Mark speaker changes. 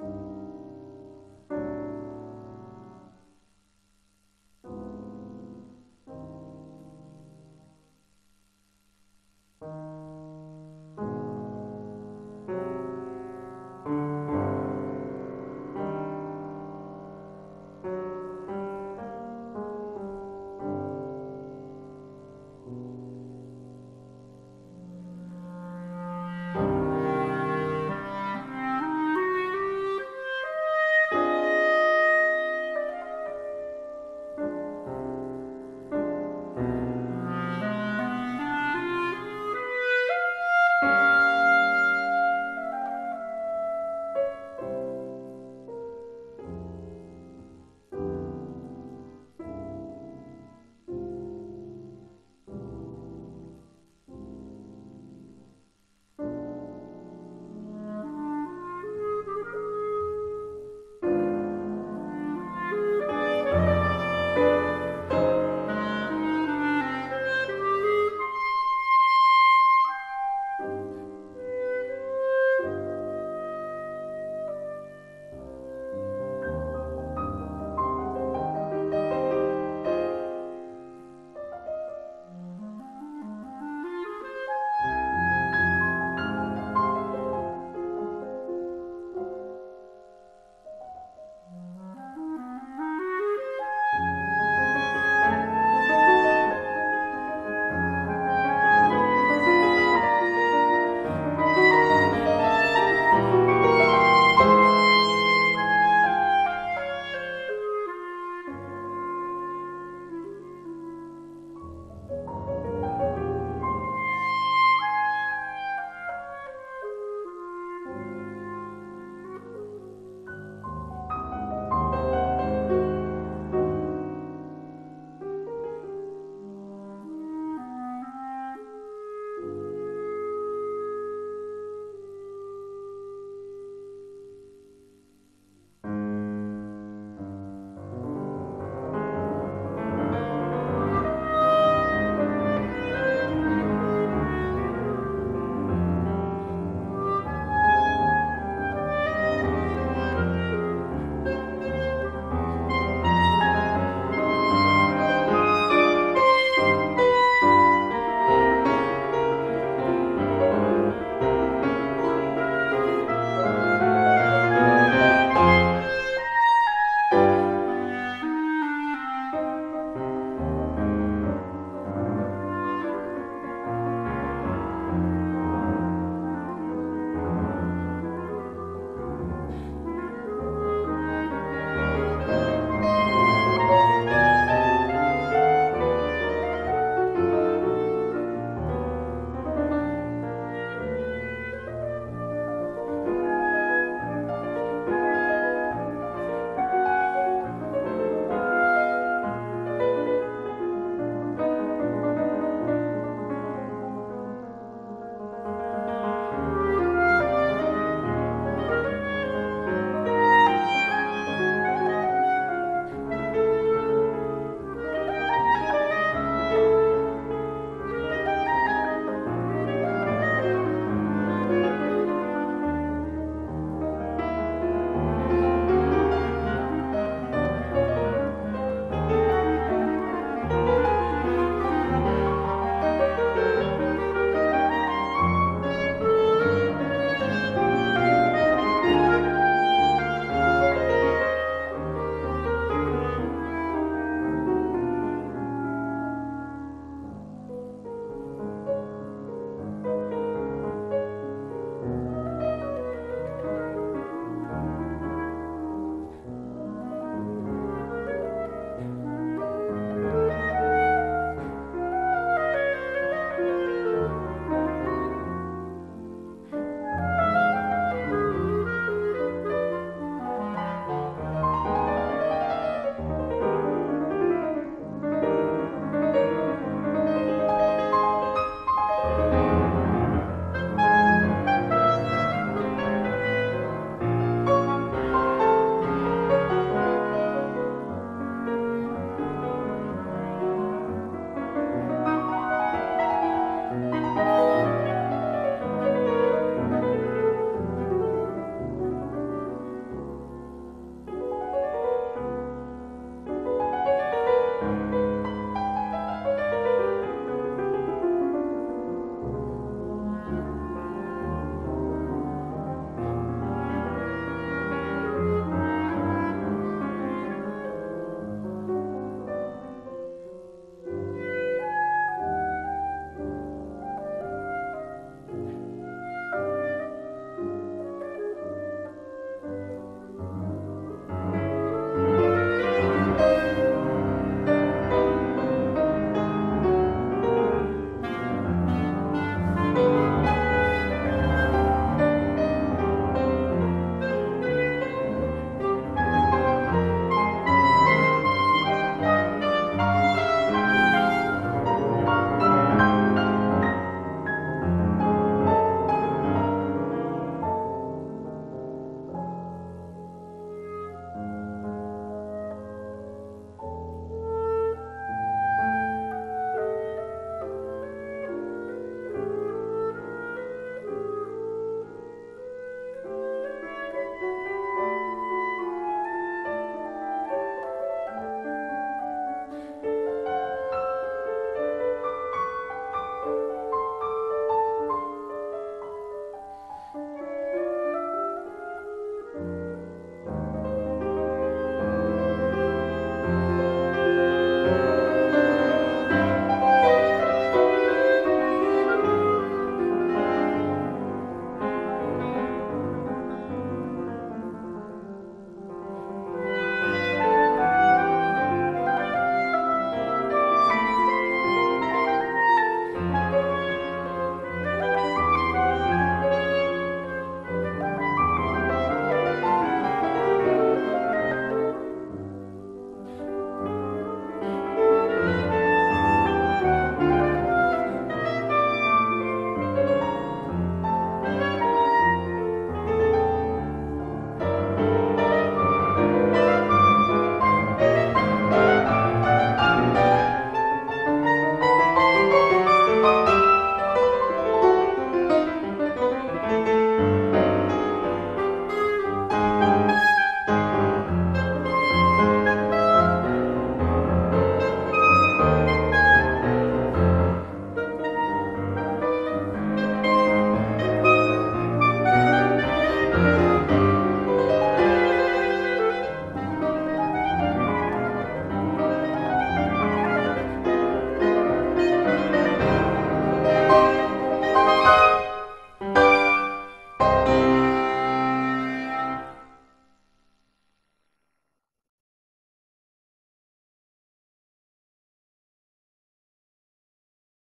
Speaker 1: you